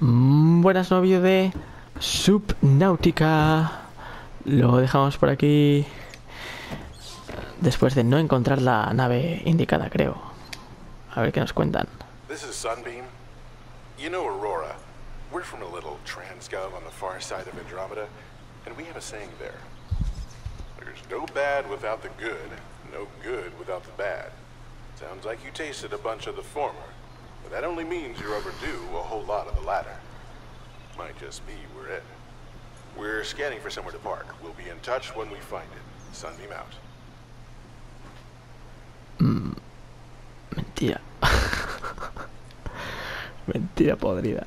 Mm, buenas novio de Subnautica. Lo dejamos por aquí después de no encontrar la nave indicada, creo. A ver qué nos cuentan. This is Sunbeam. You know Aurora. We're from a little transgov on the far side of Andromeda, and we have a saying there. There's no bad without the good, no good without the bad. Sounds like you tasted a bunch of the former, but that only means you're overdue a whole lot of the latter. Might just be we're in. We're scanning for somewhere to park. We'll be in touch when we find it. Sunbeam out. Hmm. Mentira. Mentira podrida.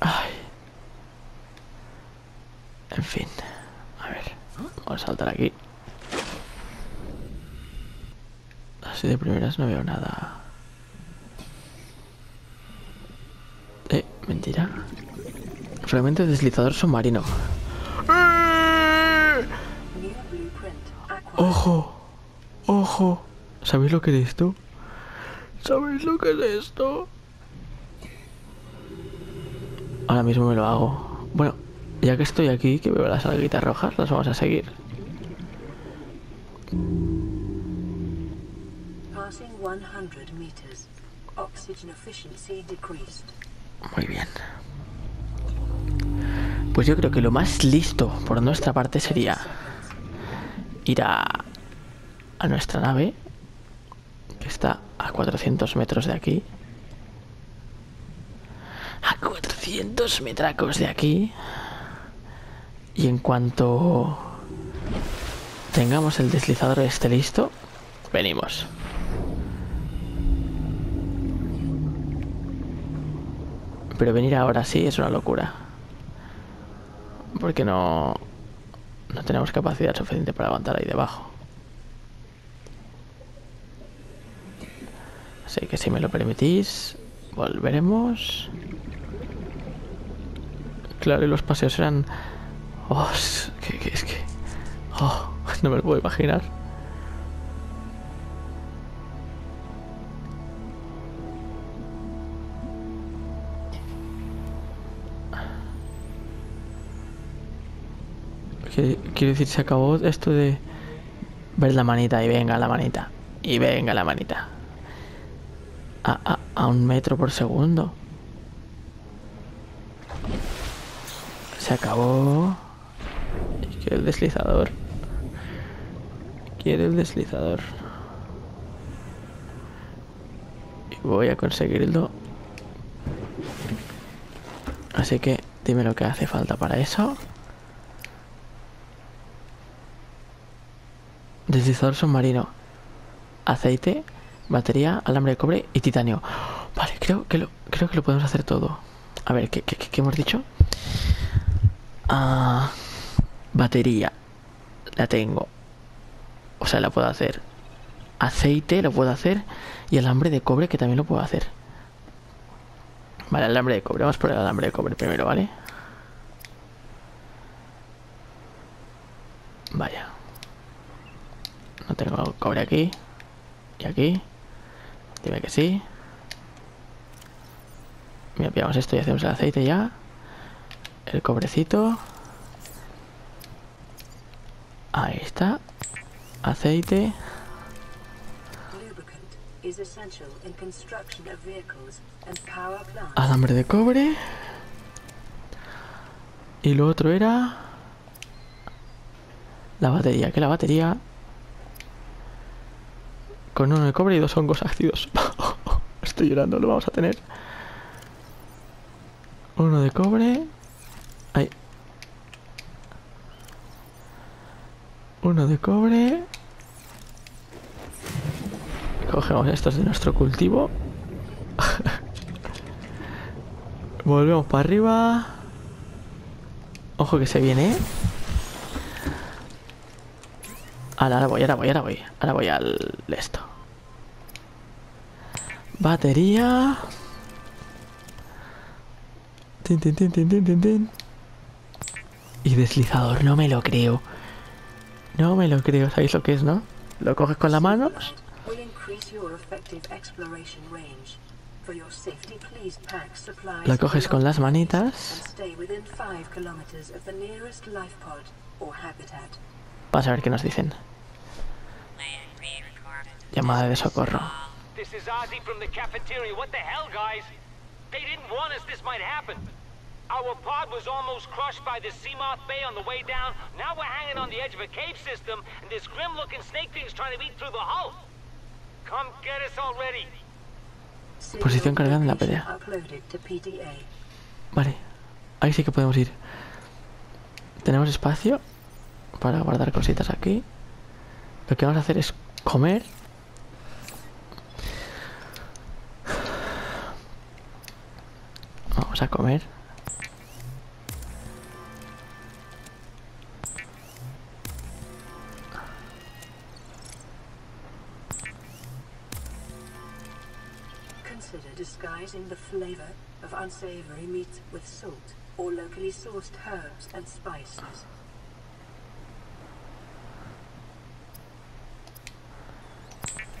Ay. En fin. A ver. Vamos a saltar aquí. Así de primeras no veo nada. Mentira. Fragmento de deslizador submarino. ¡Ojo! ¡Ojo! ¿Sabéis lo que es esto? ¿Sabéis lo que es esto? Ahora mismo me lo hago. Bueno, ya que estoy aquí, que veo las alguitas rojas, las vamos a seguir. Passing 100 meters. Oxygen efficiency decreased. Muy bien. Pues yo creo que lo más listo por nuestra parte sería ir a, a nuestra nave, que está a 400 metros de aquí. A 400 metracos de aquí. Y en cuanto tengamos el deslizador este listo, venimos. Pero venir ahora sí es una locura. Porque no... No tenemos capacidad suficiente para aguantar ahí debajo. Así que si me lo permitís, volveremos. Claro, y los paseos eran... Oh, es que, es que... Oh, no me lo puedo imaginar. Quiero decir, se acabó esto de ver la manita y venga la manita. Y venga la manita. A, a, a un metro por segundo. Se acabó. Quiero el deslizador. Quiero el deslizador. Y voy a conseguirlo. Así que dime lo que hace falta para eso. Deslizador submarino. Aceite, batería, alambre de cobre y titanio. Vale, creo que lo, creo que lo podemos hacer todo. A ver, ¿qué, qué, qué- hemos dicho? Ah, batería. La tengo. O sea, la puedo hacer. Aceite lo puedo hacer. Y alambre de cobre que también lo puedo hacer. Vale, alambre de cobre. Vamos por el alambre de cobre primero, ¿vale? Vaya. No tengo cobre aquí. Y aquí. Dime que sí. Mira, pillamos esto y hacemos el aceite ya. El cobrecito. Ahí está. Aceite. Alambre de cobre. Y lo otro era... La batería. Que la batería... Con uno de cobre y dos hongos ácidos. Estoy llorando, lo vamos a tener. Uno de cobre. Ahí. Uno de cobre. Cogemos estos de nuestro cultivo. Volvemos para arriba. Ojo que se viene. Ahora, ahora voy, ahora voy, ahora voy. Ahora voy al esto. Batería. Tin, tin, tin, tin, tin, tin, tin. Y deslizador, no me lo creo. No me lo creo, ¿sabéis lo que es, no? Lo coges con la mano. Will increase your effective exploration range. For your safety, please pack supplies Lo and coges con las manitas. And stay within five kilometers of the nearest life pod or habitat. Vamos a ver qué nos dicen. Llamada de socorro. This is Ozzy from the cafeteria. What the hell, guys? They didn't warn us this might happen. Our pod was almost crushed by the Seamoth Bay on the way down. Now we're hanging on the edge of a cave system, and this grim-looking snake thing's trying to eat through the hull. Come get us already. Posición cargada en la pelea. PDA. Vale. Ahí sí que podemos ir. Tenemos espacio para guardar cositas aquí. Lo que vamos a hacer es comer. Vamos a comer. Consider disguising the flavor of unsavory meats with salt or locally sourced herbs and spices.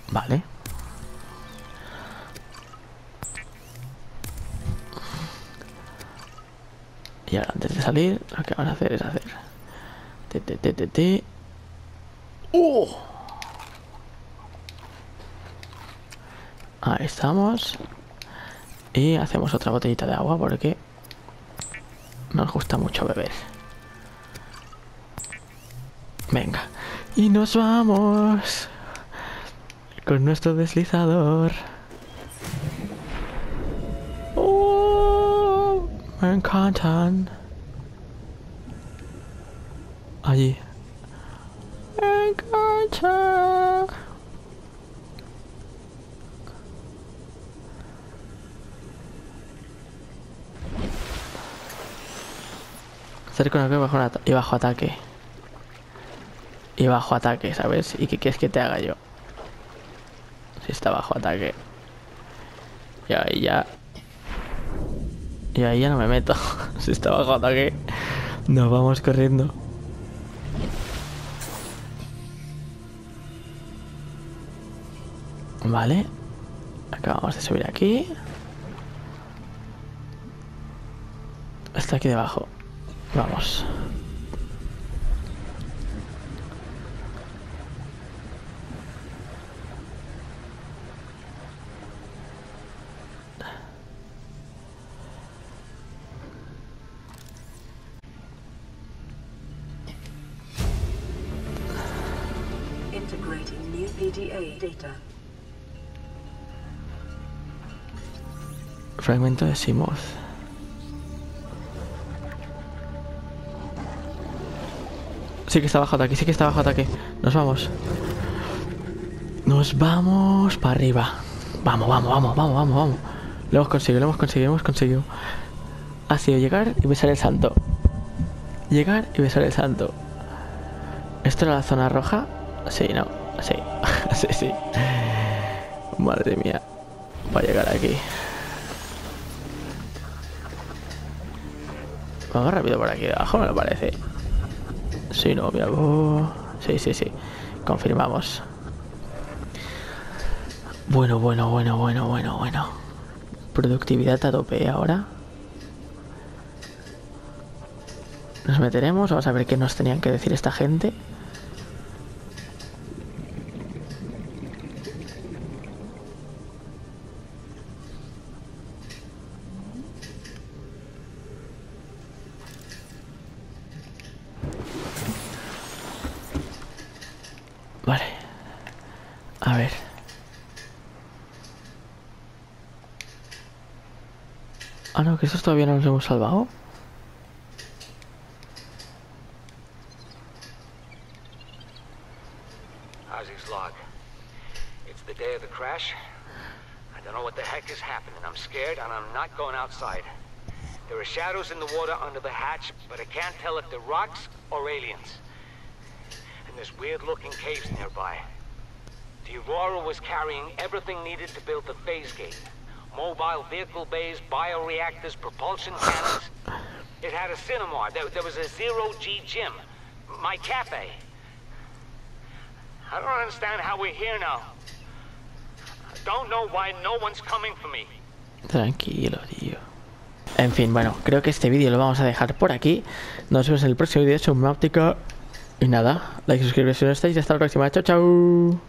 Vale. Y ahora antes de salir, lo que vamos a hacer es hacer. Te, te, te, te, te. ¡Oh! Ahí estamos. Y hacemos otra botellita de agua porque nos gusta mucho beber. Venga. Y nos vamos con nuestro deslizador. Me encantan. Allí. Me encanta. Hacer con el bajo y bajo ataque. Y bajo ataque, ¿sabes? ¿Y qué quieres que te haga yo? Si está bajo ataque. Y ahí ya. Y ahí ya no me meto. si está bajo ataque. Nos vamos corriendo. Vale. Acabamos de subir aquí. Está aquí debajo. Vamos. Fragmento de Simoth. Sí que está bajo ataque, sí que está bajo ataque. Nos vamos. Nos vamos para arriba. Vamos, vamos, vamos, vamos, vamos, vamos. Lo hemos conseguido, lo hemos conseguido, lo hemos conseguido. Ha sido llegar y besar el santo. Llegar y besar el santo. ¿Esto era la zona roja? Sí, no. Sí. sí, sí. Madre mía. Para llegar aquí. Vamos rápido por aquí debajo, me parece. Sí, no, mira. oh, Sí, sí, sí. Confirmamos. Bueno, bueno, bueno, bueno, bueno, bueno. Productividad a tope ahora. Nos meteremos, vamos a ver qué nos tenían que decir esta gente. Ah, no, que estos todavía no los hemos salvado. Ozzy's log. It's the day of the crash. I don't know what the heck is happening. I'm scared and I'm not going outside. There are shadows in the water under the hatch, but I can't tell if they're rocks or aliens. And there's weird-looking caves nearby. The Aurora was carrying everything needed to build the phase gate. Mobile vehicle bays, bioreactors, propulsion cannons. It had a cinema. There, there was a zero-G gym. My cafe. I don't understand how we're here now. I don't know why no one's coming for me. Tranquilo, tío. En fin, bueno, creo que este vídeo lo vamos a dejar por aquí. Nos vemos en el próximo vídeo de Subnautica. Y nada, like, suscribiros si no estáis. Hasta la próxima. Chao, chao.